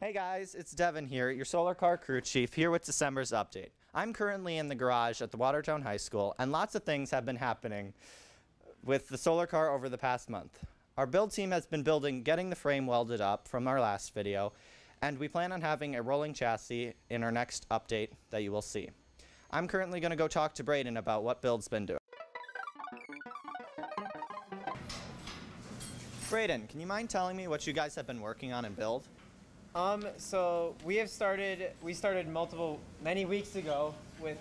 Hey guys, it's Devin here, your solar car crew chief, here with December's update. I'm currently in the garage at the Watertown High School, and lots of things have been happening with the solar car over the past month. Our build team has been building, getting the frame welded up from our last video, and we plan on having a rolling chassis in our next update that you will see. I'm currently going to go talk to Braden about what Build's been doing. Braden, can you mind telling me what you guys have been working on in Build? Um, so we have started, we started multiple, many weeks ago with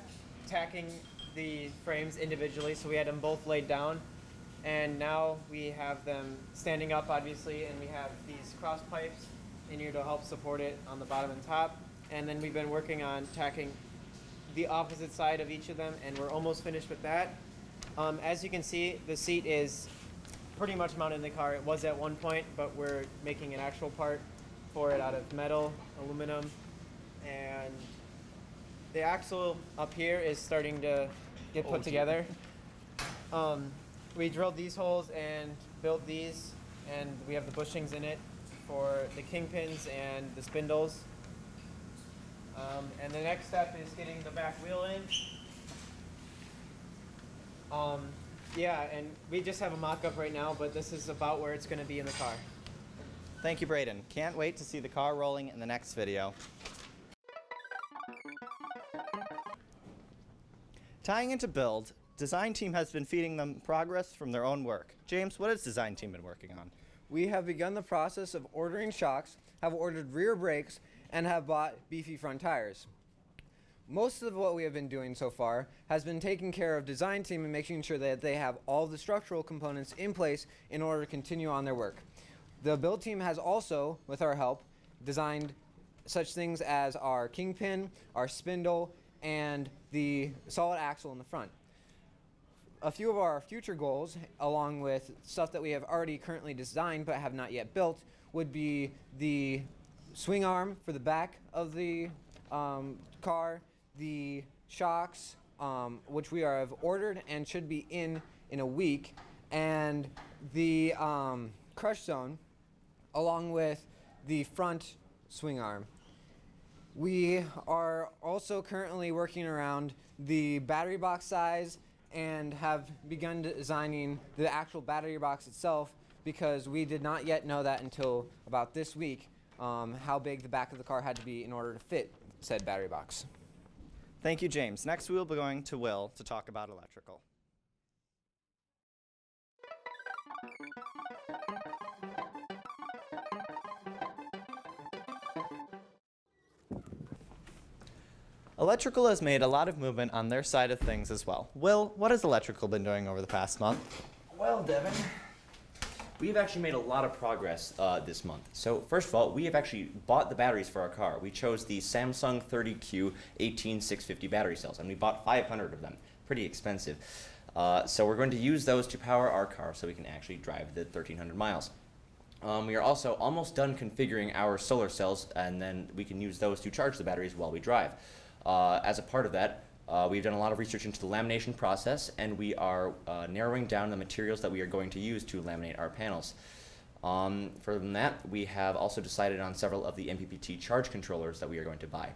tacking the frames individually, so we had them both laid down. And now we have them standing up, obviously, and we have these cross pipes in here to help support it on the bottom and top. And then we've been working on tacking the opposite side of each of them, and we're almost finished with that. Um, as you can see, the seat is pretty much mounted in the car. It was at one point, but we're making an actual part for it out of metal, aluminum, and the axle up here is starting to get put together. Um, we drilled these holes and built these, and we have the bushings in it for the kingpins and the spindles. Um, and the next step is getting the back wheel in. Um, yeah, and we just have a mock-up right now, but this is about where it's going to be in the car. Thank you, Braden. Can't wait to see the car rolling in the next video. Tying into build, design team has been feeding them progress from their own work. James, what has design team been working on? We have begun the process of ordering shocks, have ordered rear brakes, and have bought beefy front tires. Most of what we have been doing so far has been taking care of design team and making sure that they have all the structural components in place in order to continue on their work. The build team has also, with our help, designed such things as our kingpin, our spindle, and the solid axle in the front. A few of our future goals, along with stuff that we have already currently designed but have not yet built, would be the swing arm for the back of the um, car, the shocks, um, which we are, have ordered and should be in in a week, and the um, crush zone, along with the front swing arm. We are also currently working around the battery box size and have begun designing the actual battery box itself because we did not yet know that until about this week um, how big the back of the car had to be in order to fit said battery box. Thank you, James. Next, we will be going to Will to talk about electrical. Electrical has made a lot of movement on their side of things as well. Will, what has electrical been doing over the past month? Well, Devin, we've actually made a lot of progress uh, this month. So first of all, we have actually bought the batteries for our car. We chose the Samsung 30Q 18650 battery cells, and we bought 500 of them. Pretty expensive. Uh, so we're going to use those to power our car so we can actually drive the 1300 miles. Um, we are also almost done configuring our solar cells, and then we can use those to charge the batteries while we drive. Uh, as a part of that, uh, we've done a lot of research into the lamination process, and we are uh, narrowing down the materials that we are going to use to laminate our panels. Um, further than that, we have also decided on several of the MPPT charge controllers that we are going to buy.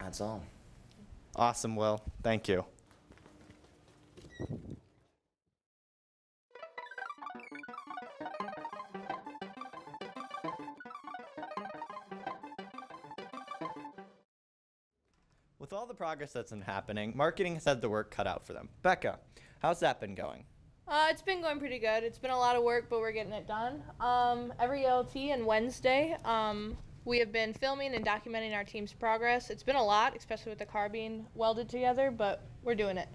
That's all. Awesome, Will. Thank you. With all the progress that's been happening, marketing has had the work cut out for them. Becca, how's that been going? Uh, it's been going pretty good. It's been a lot of work, but we're getting it done. Um, every LT and Wednesday, um, we have been filming and documenting our team's progress. It's been a lot, especially with the car being welded together, but we're doing it.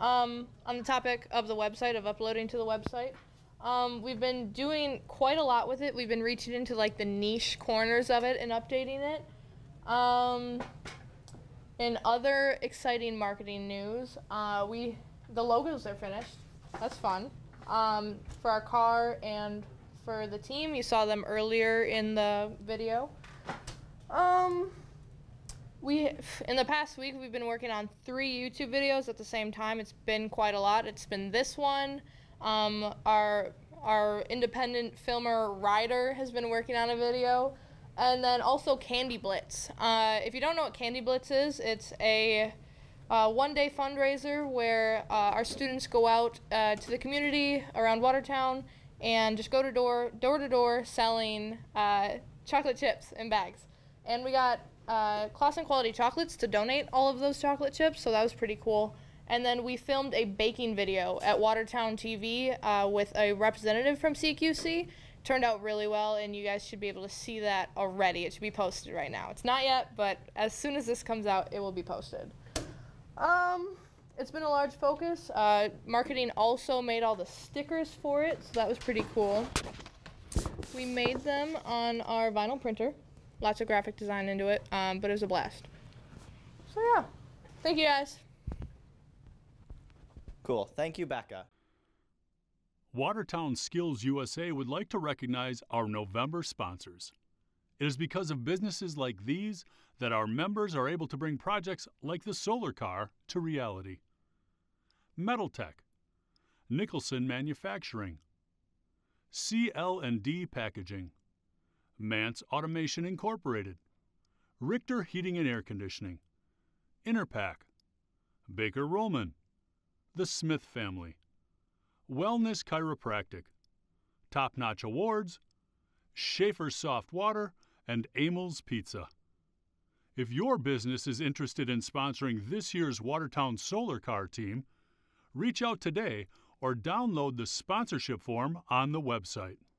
Um, on the topic of the website, of uploading to the website, um, we've been doing quite a lot with it. We've been reaching into like the niche corners of it and updating it. Um, in other exciting marketing news, uh, we the logos are finished. That's fun. Um, for our car and for the team, you saw them earlier in the video. Um, we in the past week we've been working on three YouTube videos at the same time. It's been quite a lot. It's been this one. Um, our our independent filmer Ryder has been working on a video. And then also Candy Blitz. Uh, if you don't know what Candy Blitz is, it's a uh, one day fundraiser where uh, our students go out uh, to the community around Watertown and just go to door, door to door selling uh, chocolate chips in bags. And we got uh, and Quality Chocolates to donate all of those chocolate chips, so that was pretty cool. And then we filmed a baking video at Watertown TV with a representative from CQC. Turned out really well, and you guys should be able to see that already. It should be posted right now. It's not yet, but as soon as this comes out, it will be posted. Um, it's been a large focus. Uh, marketing also made all the stickers for it, so that was pretty cool. We made them on our vinyl printer. Lots of graphic design into it, um, but it was a blast. So yeah, thank you guys. Cool. Thank you, Becca. Watertown Skills USA would like to recognize our November sponsors. It is because of businesses like these that our members are able to bring projects like the solar car to reality. Metal Tech, Nicholson Manufacturing, CL&D Packaging, Mance Automation Incorporated, Richter Heating and Air Conditioning, Interpack, Baker Rollman, The Smith Family, Wellness Chiropractic, Top Notch Awards, Schaefer Soft Water, and Amel's Pizza. If your business is interested in sponsoring this year's Watertown Solar Car team, reach out today or download the sponsorship form on the website.